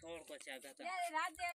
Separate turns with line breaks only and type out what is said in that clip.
થોડકો છે
આગળ રાતે